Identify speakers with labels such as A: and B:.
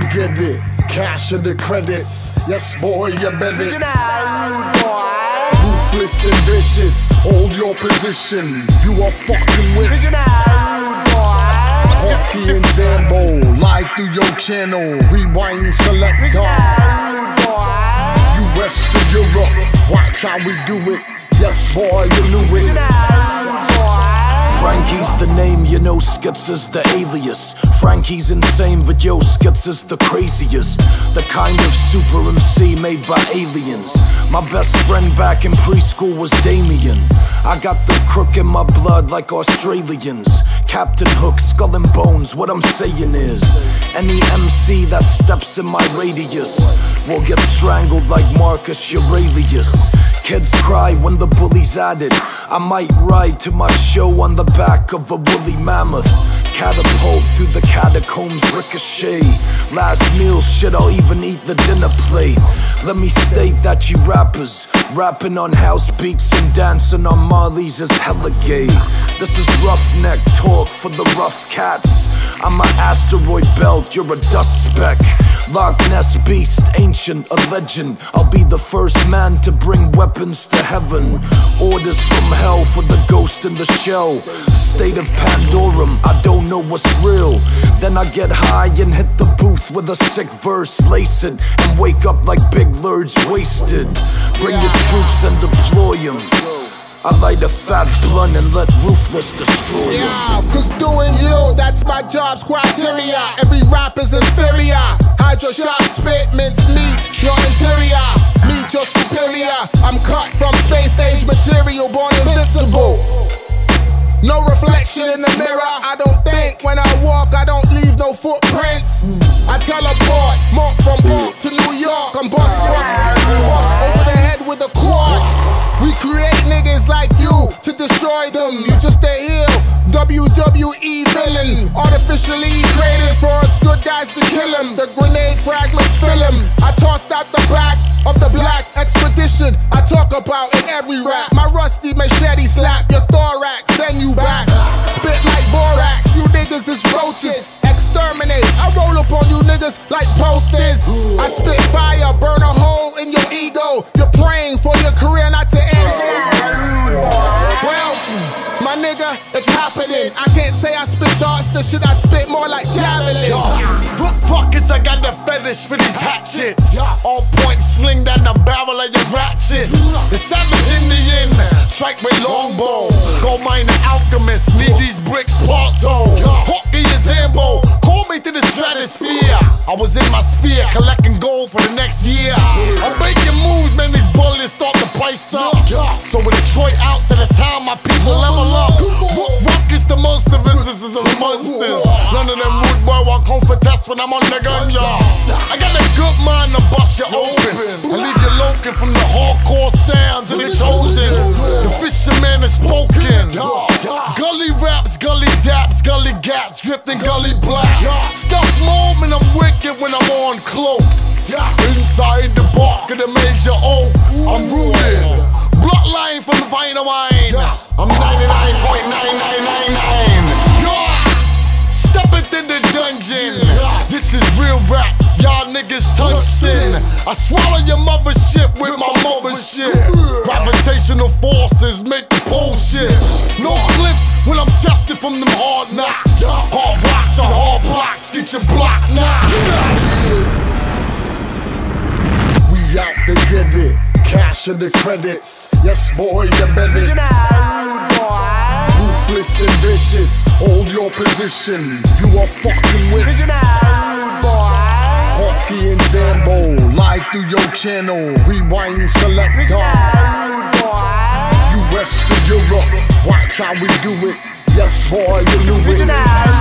A: to get it. Cash of the credits. Yes, boy, you bet it. Roofless and vicious. Hold your position. You are fucking with. Honky and Sambo. Live through your channel. Rewind selector. US to Europe. Watch how we do it. Yes, boy, you knew it.
B: The name, you know Skits is the alias. Frankie's insane, but yo, Skits is the craziest. The kind of super MC made by aliens. My best friend back in preschool was Damien. I got the crook in my blood like Australians. Captain Hook, skull and bones, what I'm saying is Any MC that steps in my radius Will get strangled like Marcus Aurelius Kids cry when the bully's it I might ride to my show on the back of a woolly mammoth. Catapult through the catacombs, ricochet. Last meal, shit, I'll even eat the dinner plate. Let me state that you rappers Rapping on house beats and dancing on Marley's is hella gay. This is roughneck talk for the rough cats I'm an asteroid belt, you're a dust speck. Loch Ness beast, ancient, a legend. I'll be the first man to bring weapons to heaven. Orders from hell for the ghost in the shell. State of Pandorum, I don't know what's real. Then I get high and hit the booth with a sick verse. Lace it and wake up like big lurds wasted. Bring your troops and deploy them I light a fat blunt and let Roofless destroy them.
C: Yeah, cause doing you, that's my job's criteria. Every rap is inferior. Hydro shot, spit, mince meat, your interior. Meet your superior. I'm cut from space age material, born invincible. No reflection in the mirror. I don't think when I walk, I don't leave no footprints. I teleport, mark from Mark to New York. I'm busting with a cord. We create niggas like you to destroy them. You just a heel, WWE villain. Artificially created for us good guys to kill him. The grenade fragments fill him. I tossed out the back of the black expedition. I talk about in every rap. My rusty machete slap your thorax, send you back. Spit like borax. You niggas is roaches. Exterminate. I roll up on you niggas like posters. I spit fire, burn a hole in your ego. Say I spit darts, the shit I spit more like javelin.
D: Fuck fuckers, I got the fetish for these hatchets. All point sling down the barrel of your ratchet. The savage Indian, strike with longbow. Gold miner alchemist, need these bricks Porto. Honky is Sambo, call me to the stratosphere. I was in my sphere, collecting gold for the next year. I'm making moves, man, these bullets start to price up. So with Detroit out to the time, my people level up. Rock is the most of us, this is the monsters. None of them rude boy come for test when I'm on the ganja. I got a good mind to bust you open. I leave you loking from the hardcore sounds of the chosen. The fisherman is spoken. Gully raps, gully daps, gully gaps, in gully black. Stuff moment, I'm wicked when I'm on cloak. Inside the bark of the major oak, I'm rooted. Bloodline from the final wine. I'm 99.9999. Yeah. Step into the dungeon. This is real rap. Y'all niggas tungsten. I swallow your mother shit with my mother shit. Gravitational forces make the pole shit. No clips when I'm tested from them hard knocks. Hard rocks or hard blocks. Get your block now.
A: Of the credits. Yes, boy, you bet it. Roofless and vicious. Hold your position. You are fucking with. Honky and Sambo. Live through your channel. Rewind selector. US to Europe. Watch how we do it. Yes, boy, you knew it.